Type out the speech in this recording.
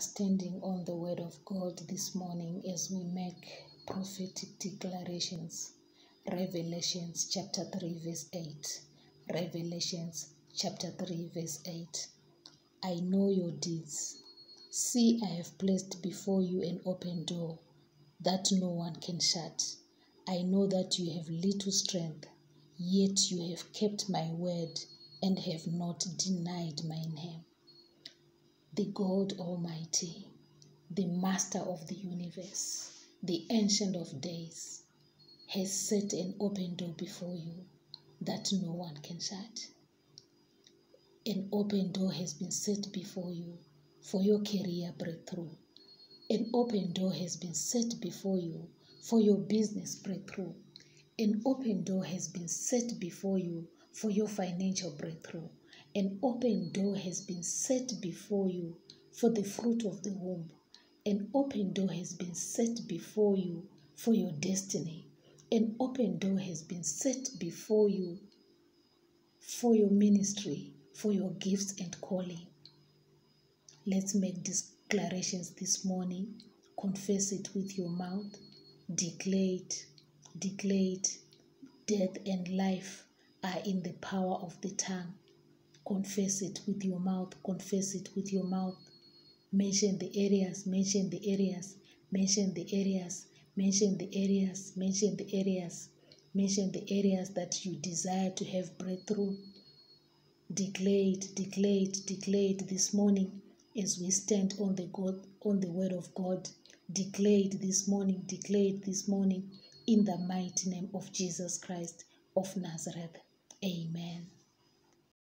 are standing on the word of God this morning as we make prophetic declarations. Revelations chapter 3, verse 8. Revelations chapter 3, verse 8. I know your deeds. See, I have placed before you an open door that no one can shut. I know that you have little strength, yet you have kept my word and have not denied my name. The God Almighty, the Master of the universe, the Ancient of Days, has set an open door before you that no one can shut. An open door has been set before you for your career breakthrough. An open door has been set before you for your business breakthrough. An open door has been set before you for your financial breakthrough. An open door has been set before you for the fruit of the womb. An open door has been set before you for your destiny. An open door has been set before you for your ministry, for your gifts and calling. Let's make declarations this morning. Confess it with your mouth. Declare it. Declare it. Death and life are in the power of the tongue. Confess it with your mouth. Confess it with your mouth. Mention the areas. Mention the areas. Mention the areas. Mention the areas. Mention the areas. Mention the areas that you desire to have breakthrough. Declare it. Declare it. Declare it this morning as we stand on the God on the word of God. Declare it this morning. Declare it this morning in the mighty name of Jesus Christ of Nazareth. Amen.